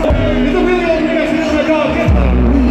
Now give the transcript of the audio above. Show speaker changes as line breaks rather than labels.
It's a really old man mess. It's my dog.